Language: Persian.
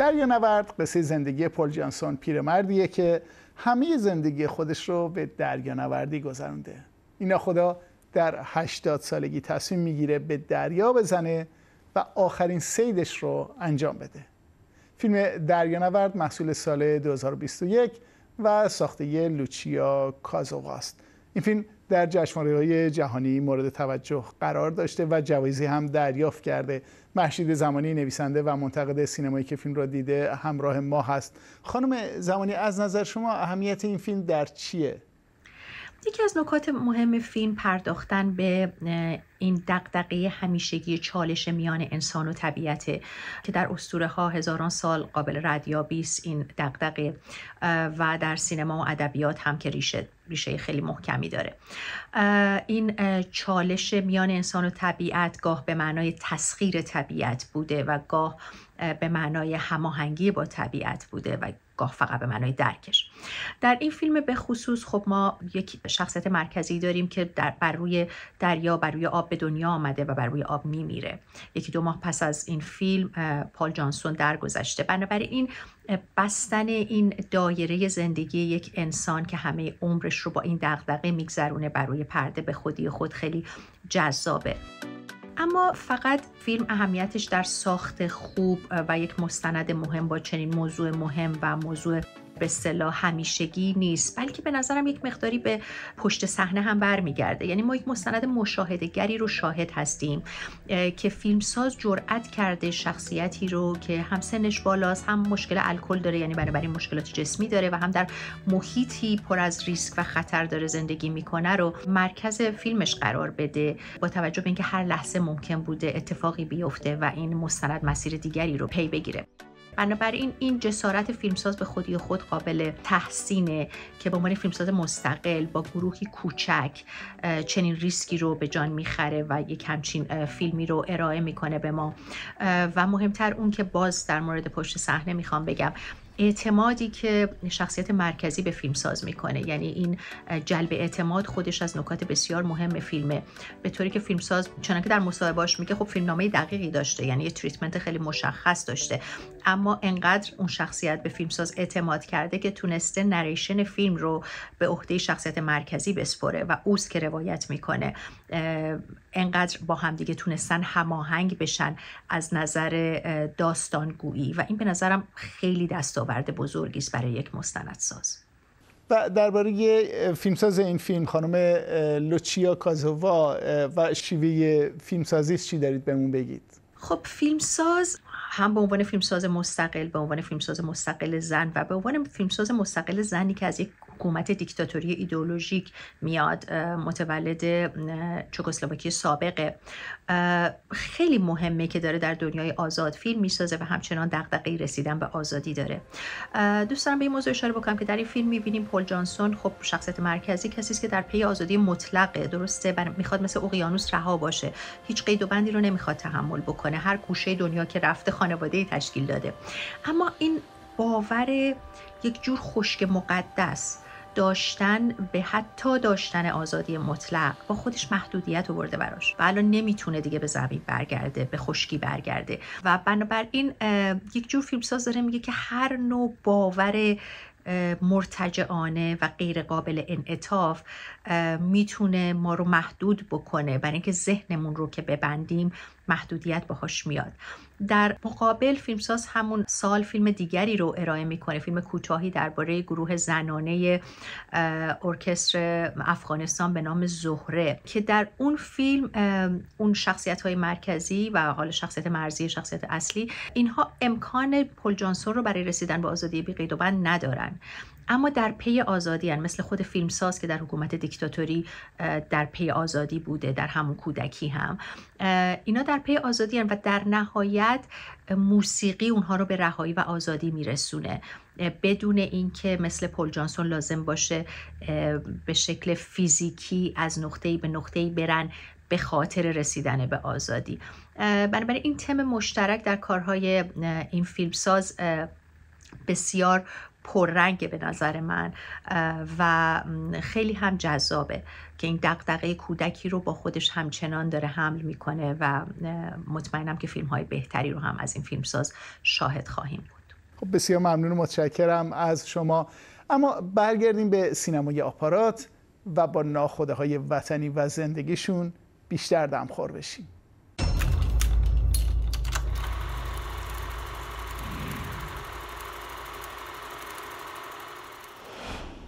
دریا نورد قصه زندگی پل جانسون پیرمردیه که همه زندگی خودش رو به دریا نوردی گذرونده. اینا خدا در 80 سالگی تصمیم می‌گیره به دریا بزنه و آخرین سیدش رو انجام بده. فیلم دریانورد محصول سال 2021 و ساخته لوچیا کازوواست این فیلم در جشنواره جهانی مورد توجه قرار داشته و جوایزی هم دریافت کرده. محشید زمانی نویسنده و منتقد سینمایی که فیلم را دیده همراه ما هست. خانم زمانی از نظر شما اهمیت این فیلم در چیه؟ یکی از نکات مهم فیلم پرداختن به این دقدقه همیشگی چالش میان انسان و طبیعت که در اسطوره ها هزاران سال قابل ردیابی است این دقدقه و در سینما و ادبیات هم که ریشه ریشه خیلی محکمی داره. این چالش میان انسان و طبیعت گاه به معنای تسخیر طبیعت بوده و گاه به معنای هماهنگی با طبیعت بوده و گاه فقط به معنای درکش. در این فیلم به خصوص خب ما یک شخصیت مرکزی داریم که در بر روی دریا بر روی آب به دنیا آمده و بر روی آب میمیره. یکی دو ماه پس از این فیلم پال جانسون درگذشته. بنابراین این بستن این دایره زندگی یک انسان که همه عمرش رو با این دغدغه میگذرونه بر روی پرده به خودی خود خیلی جذابه. اما فقط فیلم اهمیتش در ساخت خوب و یک مستند مهم با چنین موضوع مهم و موضوع به اصطلاح همیشگی نیست بلکه به نظرم یک مقداری به پشت صحنه هم برمیگرده. یعنی ما یک مستند مشاهدهگری رو شاهد هستیم که فیلمساز جرأت کرده شخصیتی رو که هم سنش بالاست هم مشکل الکل داره یعنی بنابراین مشکلات جسمی داره و هم در محیطی پر از ریسک و خطر داره زندگی می‌کنه رو مرکز فیلمش قرار بده. با توجه به اینکه هر لحظه ممکن بوده اتفاقی بیفته و این مستند مسیر دیگری رو پی بگیره. بنابراین این جسارت فیلمساز به خودی خود قابل تحسینه که به عنوان فیلمساز مستقل با گروهی کوچک چنین ریسکی رو به جان می‌خره و یک همچین فیلمی رو ارائه می‌کنه به ما. و مهمتر اون که باز در مورد پشت صحنه می‌خوام بگم. اعتمادی که شخصیت مرکزی به فیلم ساز می‌کنه. یعنی این جلب اعتماد خودش از نکات بسیار مهم فیلمه. به طوری که فیلمساز چنانکه در مصاحبهاش میگه خب فیلمنامه دقیقی داشته. یعنی یه تریتمنت خیلی مشخص داشته. اما انقدر اون شخصیت به فیلمساز اعتماد کرده که تونسته نریشن فیلم رو به عهده شخصیت مرکزی بسپره و اوست که روایت می‌کنه. انقدر با همدیگه تونستن هماهنگ بشن از نظر داستانگویی. و این به نظرم خیلی دستاورد بزرگی است برای یک مستندساز. و درباره فیلمساز این فیلم خانم لوچیا کازووا و شیوه فیلمسازیش چی دارید بهمون بگید؟ خب فیلمساز هم به عنوان فیلمساز مستقل به عنوان فیلمساز مستقل زن و به عنوان فیلمساز مستقل زنی که از یک حکومت دیکتاتوری ایدئولوژیک میاد متولد چکسلواکی سابقه. خیلی مهمه که داره در دنیای آزاد فیلم می‌سازه و همچنان دغدغه رسیدن به آزادی داره. دوست دارم به این موضوع اشاره بکنم که در این فیلم می‌بینیم پل جانسون خب شخصیت مرکزی کسی است که در پی آزادی مطلقه درسته؟ می‌خواد مثل اقیانوس رها باشه. هیچ قید و بندی رو نمی‌خواد تحمل بکنه. هر گوشه دنیا که رفته خانواده تشکیل داده. اما این باور یک جور خشک مقدس داشتن به حتی داشتن آزادی مطلق با خودش محدودیت آورده براش و الان نمی‌تونه دیگه به زمین برگرده به خشکی برگرده. و بنابراین یک جور فیلمساز داره میگه که هر نوع باور مرتجعانه و غیر قابل انعطاف می‌تونه ما رو محدود بکنه. برای اینکه ذهنمون رو که ببندیم محدودیت باهاش میاد. در مقابل فیلمساز همون سال فیلم دیگری رو ارائه می‌کنه. فیلم کوتاهی درباره گروه زنانه ارکستر افغانستان به نام زهره که در اون فیلم اون شخصیت های مرکزی و حال شخصیت مرزی شخصیت اصلی اینها امکان پل جانسون رو برای رسیدن به آزادی بی قید و بند ندارن. اما در پی آزادی هن. مثل خود فیلمساز که در حکومت دیکتاتوری در پی آزادی بوده در همون کودکی هم اینا در پی آزادی هن و در نهایت موسیقی اونها رو به رهایی و آزادی میرسونه بدون اینکه مثل پل جانسون لازم باشه به شکل فیزیکی از نقطه‌ای به نقطه‌ای برن به خاطر رسیدن به آزادی بنابراین این تم مشترک در کارهای این فیلمساز بسیار پررنگ به نظر من و خیلی هم جذابه که این دقدقه کودکی رو با خودش همچنان داره حمل می‌کنه و مطمئنم که فیلم های بهتری رو هم از این فیلمساز شاهد خواهیم بود. خب بسیار ممنون و متشکرم از شما. اما برگردیم به سینمای آپارات و با ناخوده های وطنی و زندگیشون بیشتر دمخور بشیم.